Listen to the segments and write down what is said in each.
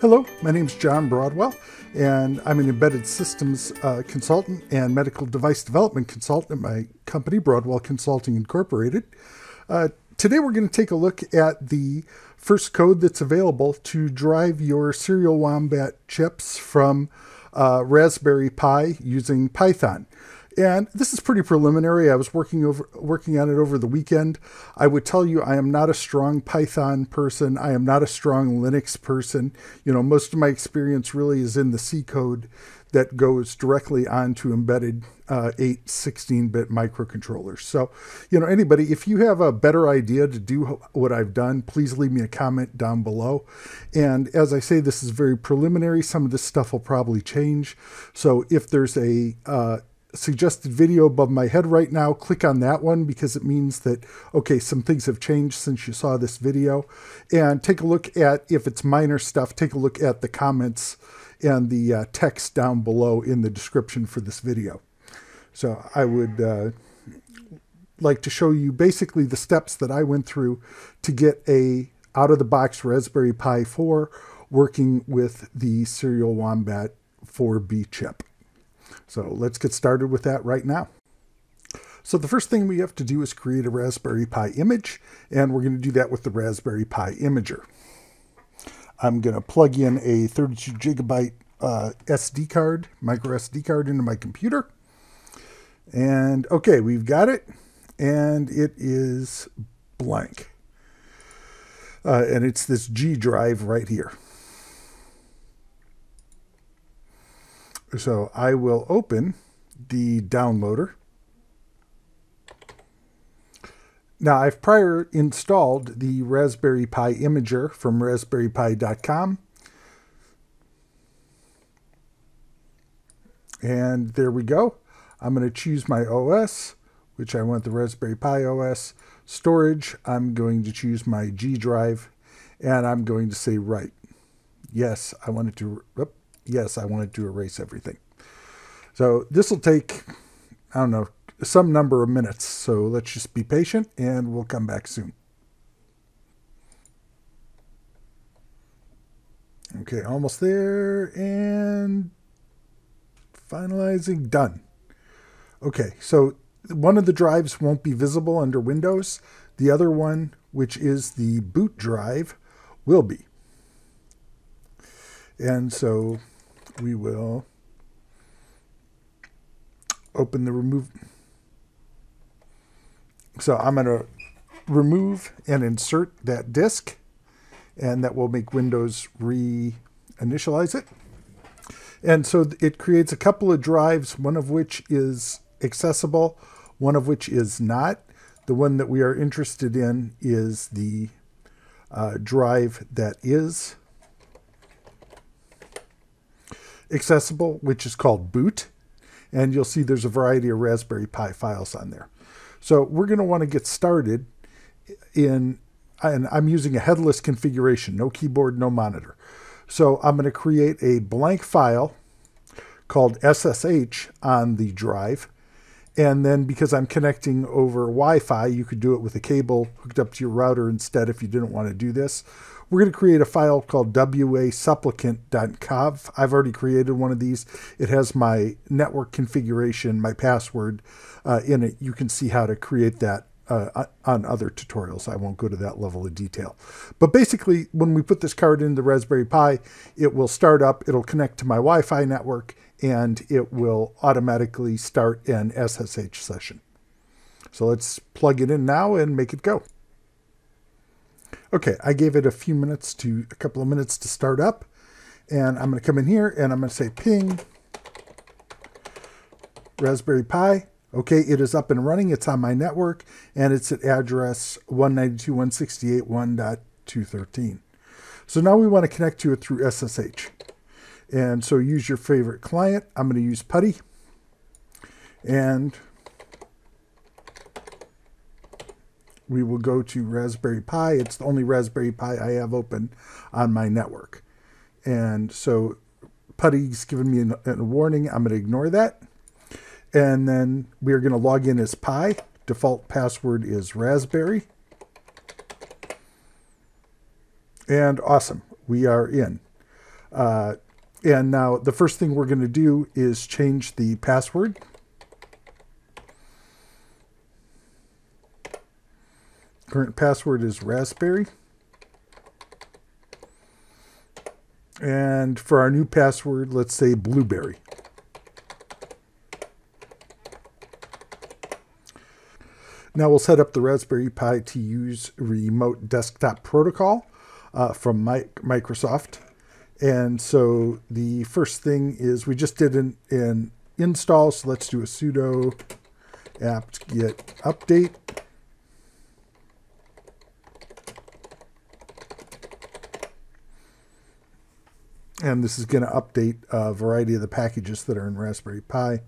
Hello, my name is John Broadwell, and I'm an embedded systems uh, consultant and medical device development consultant at my company, Broadwell Consulting Incorporated. Uh, today, we're going to take a look at the first code that's available to drive your Serial Wombat chips from uh, Raspberry Pi using Python. And this is pretty preliminary. I was working over working on it over the weekend. I would tell you I am not a strong Python person. I am not a strong Linux person. You know, most of my experience really is in the C code that goes directly onto embedded uh, 8 16-bit microcontrollers. So, you know, anybody, if you have a better idea to do what I've done, please leave me a comment down below. And as I say, this is very preliminary. Some of this stuff will probably change. So if there's a uh, suggested video above my head right now, click on that one because it means that, okay, some things have changed since you saw this video. And take a look at, if it's minor stuff, take a look at the comments and the uh, text down below in the description for this video. So I would uh, like to show you basically the steps that I went through to get a out-of-the-box Raspberry Pi 4 working with the Serial Wombat 4B chip. So let's get started with that right now. So the first thing we have to do is create a Raspberry Pi image, and we're going to do that with the Raspberry Pi Imager. I'm going to plug in a 32 gigabyte uh, SD card, micro SD card into my computer. And okay, we've got it, and it is blank. Uh, and it's this G drive right here. So I will open the downloader. Now I've prior installed the Raspberry Pi Imager from raspberrypi.com. And there we go. I'm going to choose my OS, which I want the Raspberry Pi OS. Storage, I'm going to choose my G drive, and I'm going to say write. Yes, I wanted to, yes, I wanted to erase everything. So this will take, I don't know, some number of minutes. So let's just be patient and we'll come back soon. Okay, almost there and finalizing, done. Okay, so one of the drives won't be visible under Windows. The other one, which is the boot drive, will be. And so we will open the remove. So I'm going to remove and insert that disk, and that will make Windows re-initialize it. And so it creates a couple of drives, one of which is accessible, one of which is not. The one that we are interested in is the uh, drive that is accessible, which is called boot. And you'll see there's a variety of Raspberry Pi files on there. So we're going to want to get started in, and I'm using a headless configuration, no keyboard, no monitor. So I'm going to create a blank file called SSH on the drive. And then because I'm connecting over Wi-Fi, you could do it with a cable hooked up to your router instead if you didn't want to do this. We're going to create a file called wpa_supplicant.conf. I've already created one of these. It has my network configuration, my password uh, in it. You can see how to create that uh, on other tutorials. I won't go to that level of detail. But basically, when we put this card in the Raspberry Pi, it will start up, it'll connect to my Wi-Fi network, and it will automatically start an SSH session. So let's plug it in now and make it go. Okay, I gave it a few minutes to, a couple of minutes to start up. And I'm going to come in here and I'm going to say ping Raspberry Pi. Okay, it is up and running. It's on my network and it's at address 192.168.1.213. So now we want to connect to it through SSH. And so use your favorite client. I'm going to use PuTTY. And we will go to Raspberry Pi. It's the only Raspberry Pi I have open on my network. And so PuTTY's given me a warning. I'm going to ignore that. And then we are going to log in as Pi. Default password is Raspberry. And awesome. We are in. Uh, and now the first thing we're going to do is change the password. Current password is raspberry. And for our new password, let's say blueberry. Now we'll set up the Raspberry Pi to use remote desktop protocol uh, from Microsoft. And so the first thing is we just did an, an install. So let's do a sudo apt get update. And this is going to update a variety of the packages that are in Raspberry Pi.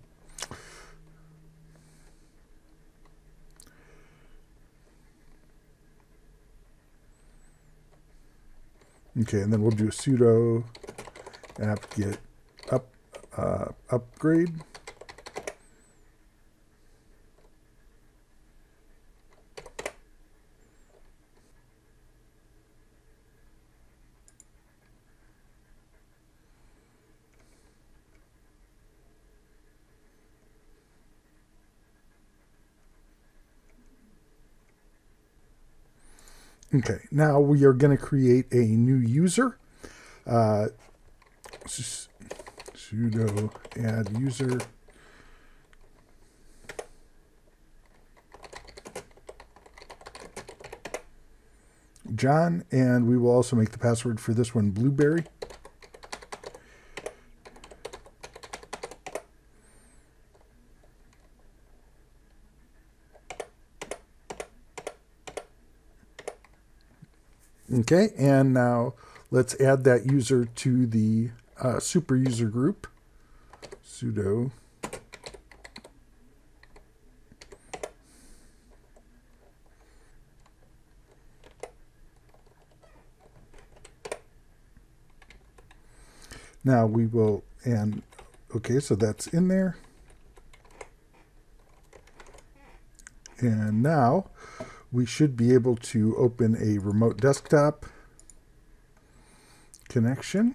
Okay, and then we'll do a sudo apt get up uh, upgrade. Okay, now we are going to create a new user. Uh, sudo add user. John, and we will also make the password for this one Blueberry. Okay, and now let's add that user to the uh, super user group. sudo Now we will, and okay, so that's in there. And now we should be able to open a remote desktop connection.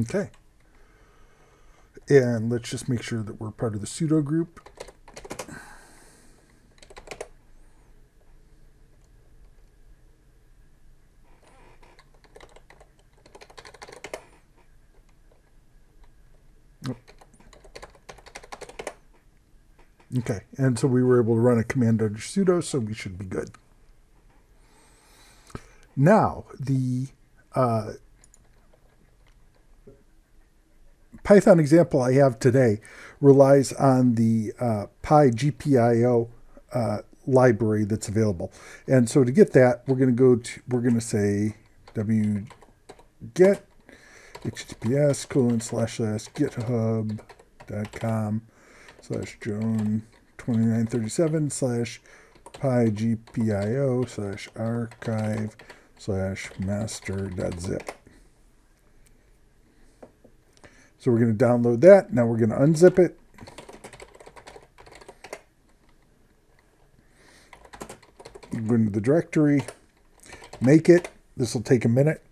Okay. And let's just make sure that we're part of the sudo group. Okay, and so we were able to run a command under sudo, so we should be good. Now, the uh, Python example I have today relies on the uh, pigpio uh, library that's available. And so to get that, we're going to go to, we're going to say wget https colon slash slash github.com slash joan 2937 slash pigpio slash archive slash master.zip. So we're going to download that. Now we're going to unzip it. Go into the directory, make it. This will take a minute.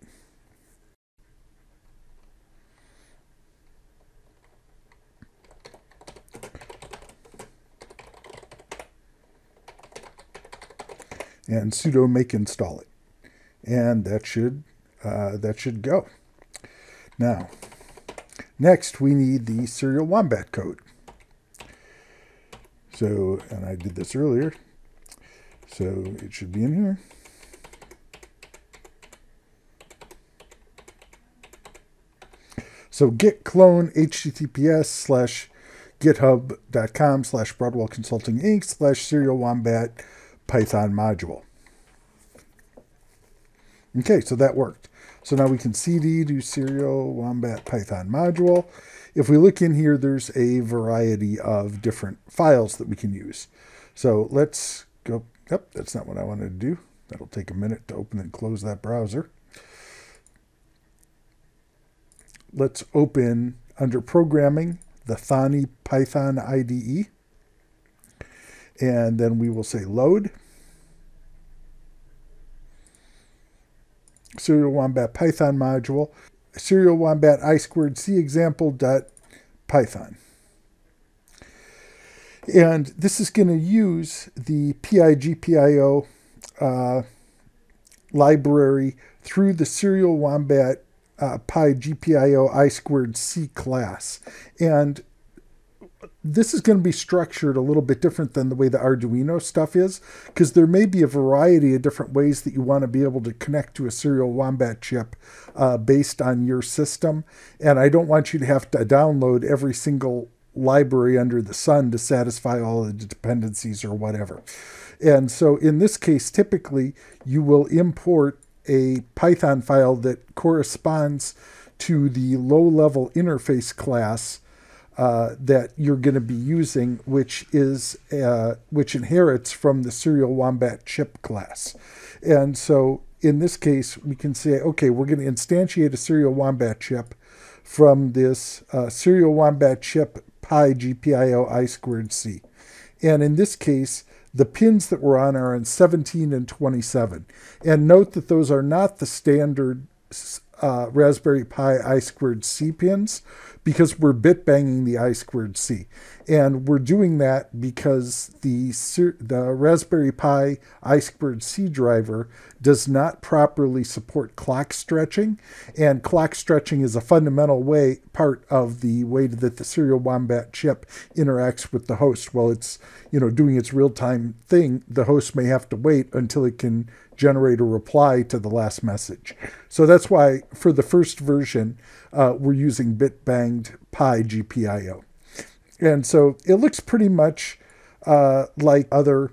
and sudo make install it and that should uh, that should go now Next, we need the serial wombat code. So, and I did this earlier, so it should be in here. So git clone https slash github.com slash Broadwell Consulting Inc. slash serial wombat Python module. Okay, so that worked. So now we can cd do serial wombat python module. If we look in here, there's a variety of different files that we can use. So let's go, yep, that's not what I wanted to do. That'll take a minute to open and close that browser. Let's open under programming the Thonny Python IDE. And then we will say load. Serial Wombat Python module, Serial Wombat I squared C example dot Python. And this is going to use the PIGPIO uh, library through the Serial Wombat uh, pigpio I squared C class. And this is going to be structured a little bit different than the way the Arduino stuff is, because there may be a variety of different ways that you want to be able to connect to a serial Wombat chip uh, based on your system. And I don't want you to have to download every single library under the sun to satisfy all the dependencies or whatever. And so in this case, typically you will import a Python file that corresponds to the low level interface class uh, that you're going to be using, which is uh, which inherits from the serial wombat chip class. And so in this case, we can say, okay, we're going to instantiate a serial wombat chip from this uh, serial wombat chip pi GPIO I squared C. And in this case, the pins that we're on are on 17 and 27. And note that those are not the standard uh, Raspberry Pi I squared C pins because we're bit banging the I squared C. And we're doing that because the, the Raspberry Pi I squared C driver does not properly support clock stretching. And clock stretching is a fundamental way part of the way that the serial wombat chip interacts with the host. While it's you know doing its real-time thing, the host may have to wait until it can generate a reply to the last message. So that's why for the first version, uh, we're using bit banged Pi GPIO. And so it looks pretty much uh, like other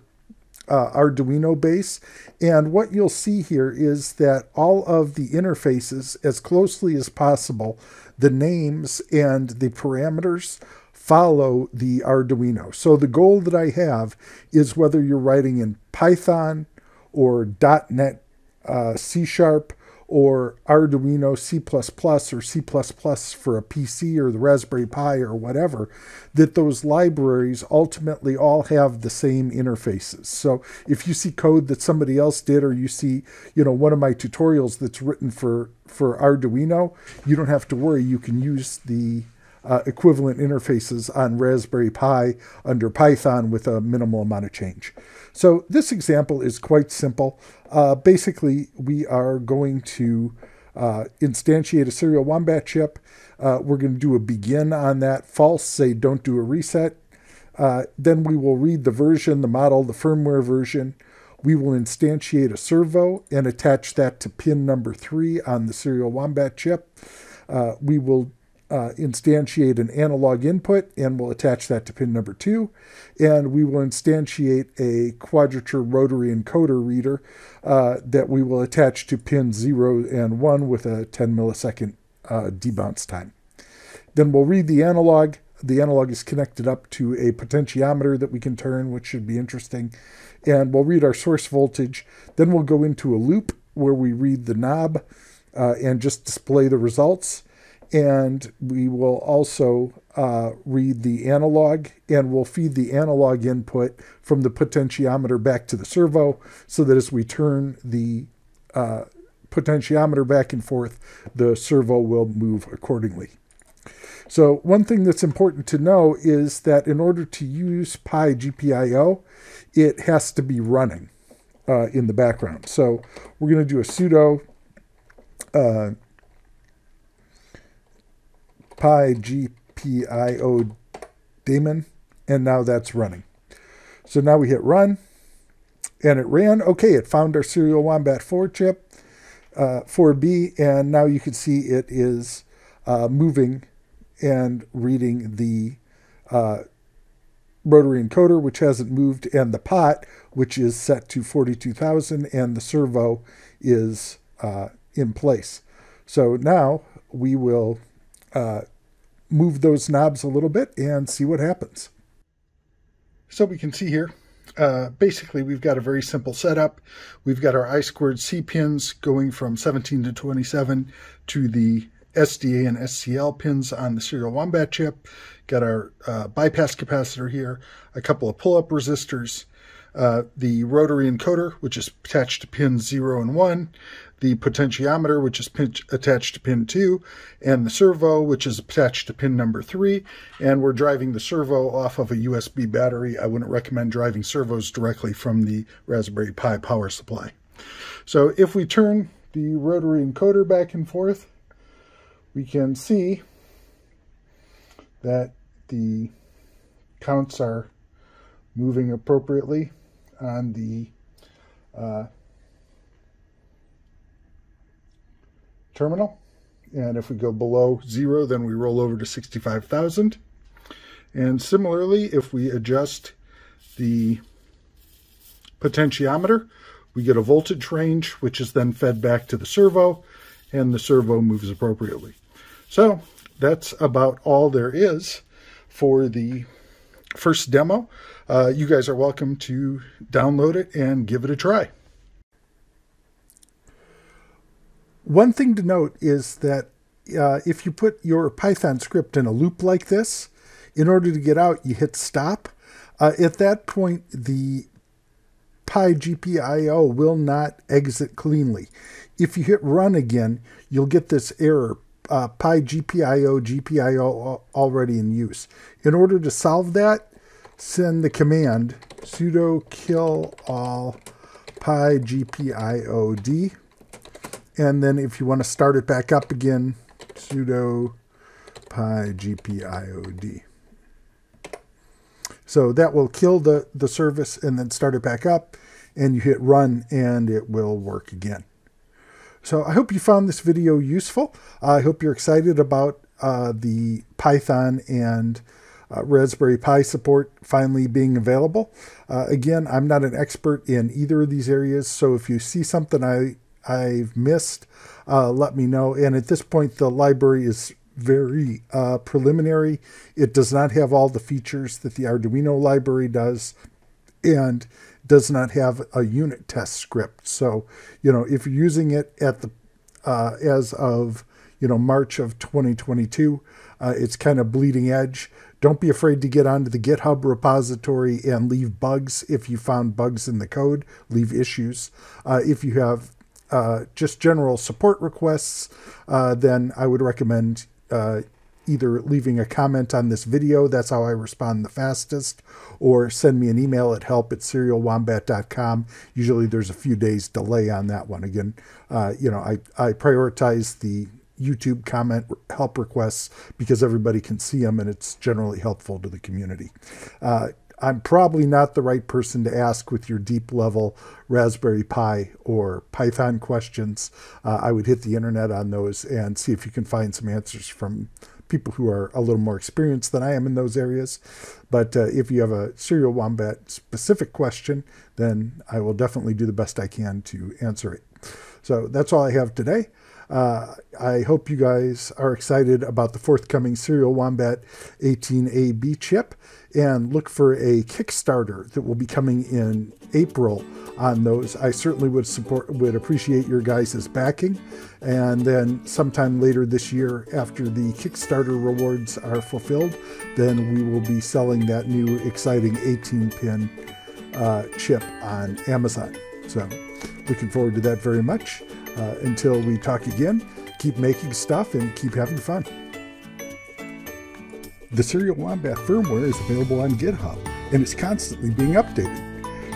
uh, Arduino base. And what you'll see here is that all of the interfaces, as closely as possible, the names and the parameters follow the Arduino. So the goal that I have is whether you're writing in Python or .NET uh, C Sharp or Arduino C++ or C++ for a PC or the Raspberry Pi or whatever, that those libraries ultimately all have the same interfaces. So if you see code that somebody else did or you see, you know, one of my tutorials that's written for for Arduino, you don't have to worry. You can use the uh, equivalent interfaces on Raspberry Pi under Python with a minimal amount of change. So this example is quite simple. Uh, basically, we are going to uh, instantiate a serial wombat chip. Uh, we're going to do a begin on that false, say don't do a reset. Uh, then we will read the version, the model, the firmware version. We will instantiate a servo and attach that to pin number three on the serial wombat chip. Uh, we will uh, instantiate an analog input and we'll attach that to pin number two. And we will instantiate a quadrature rotary encoder reader uh, that we will attach to pin zero and one with a 10 millisecond uh, debounce time. Then we'll read the analog. The analog is connected up to a potentiometer that we can turn, which should be interesting. And we'll read our source voltage. Then we'll go into a loop where we read the knob uh, and just display the results and we will also uh, read the analog and we'll feed the analog input from the potentiometer back to the servo so that as we turn the uh, potentiometer back and forth, the servo will move accordingly. So one thing that's important to know is that in order to use Pi GPIO, it has to be running uh, in the background. So we're going to do a sudo uh, pi GPIO daemon, and now that's running. So now we hit run, and it ran. Okay, it found our serial Wombat 4 chip, uh, 4B, and now you can see it is uh, moving and reading the uh, rotary encoder, which hasn't moved, and the pot, which is set to 42,000, and the servo is uh, in place. So now we will uh, move those knobs a little bit and see what happens. So we can see here, uh, basically we've got a very simple setup. We've got our I squared C pins going from 17 to 27 to the SDA and SCL pins on the serial Wombat chip. Got our uh, bypass capacitor here, a couple of pull-up resistors, uh, the rotary encoder, which is attached to pins 0 and 1, the potentiometer, which is attached to pin 2, and the servo, which is attached to pin number 3. And we're driving the servo off of a USB battery. I wouldn't recommend driving servos directly from the Raspberry Pi power supply. So if we turn the rotary encoder back and forth, we can see that the counts are moving appropriately on the uh, terminal. And if we go below zero, then we roll over to 65,000. And similarly, if we adjust the potentiometer, we get a voltage range, which is then fed back to the servo, and the servo moves appropriately. So that's about all there is for the first demo. Uh, you guys are welcome to download it and give it a try. One thing to note is that uh, if you put your Python script in a loop like this, in order to get out, you hit stop. Uh, at that point, the pigpio will not exit cleanly. If you hit run again, you'll get this error, uh, pigpio, GPIO already in use. In order to solve that, send the command sudo kill all pigpiod. And then if you want to start it back up again, sudo pigpiod. So that will kill the, the service and then start it back up and you hit run and it will work again. So I hope you found this video useful. I hope you're excited about uh, the Python and uh, Raspberry Pi support finally being available. Uh, again, I'm not an expert in either of these areas, so if you see something I, I've missed, uh, let me know. And at this point, the library is very uh, preliminary. It does not have all the features that the Arduino library does, and does not have a unit test script. So, you know, if you're using it at the uh, as of you know March of 2022, uh, it's kind of bleeding edge. Don't be afraid to get onto the GitHub repository and leave bugs if you found bugs in the code. Leave issues. Uh, if you have uh, just general support requests, uh, then I would recommend uh, either leaving a comment on this video, that's how I respond the fastest, or send me an email at help at serialwombat.com. Usually there's a few days delay on that one. Again, uh, you know, I, I prioritize the YouTube comment help requests because everybody can see them and it's generally helpful to the community. I'm probably not the right person to ask with your deep level Raspberry Pi or Python questions. Uh, I would hit the internet on those and see if you can find some answers from people who are a little more experienced than I am in those areas. But uh, if you have a serial wombat specific question, then I will definitely do the best I can to answer it. So that's all I have today. Uh, I hope you guys are excited about the forthcoming Serial Wombat 18AB chip and look for a Kickstarter that will be coming in April on those. I certainly would support, would appreciate your guys' backing. And then sometime later this year, after the Kickstarter rewards are fulfilled, then we will be selling that new exciting 18 pin uh, chip on Amazon. So looking forward to that very much. Uh, until we talk again, keep making stuff and keep having fun. The Serial Wombat firmware is available on GitHub and is constantly being updated.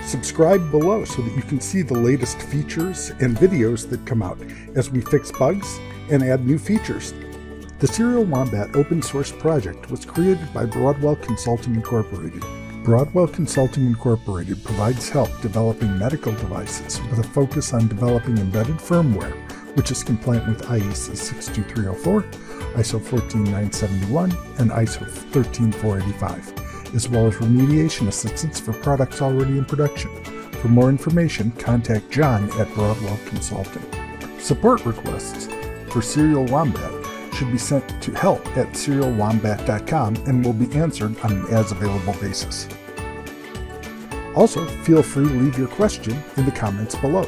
Subscribe below so that you can see the latest features and videos that come out as we fix bugs and add new features. The Serial Wombat open source project was created by Broadwell Consulting Incorporated. Broadwell Consulting Incorporated provides help developing medical devices with a focus on developing embedded firmware, which is compliant with IEC 62304, ISO 14971, and ISO 13485, as well as remediation assistance for products already in production. For more information, contact John at Broadwell Consulting. Support requests for Serial Wombat should be sent to help at serialwombat.com and will be answered on an as available basis. Also, feel free to leave your question in the comments below.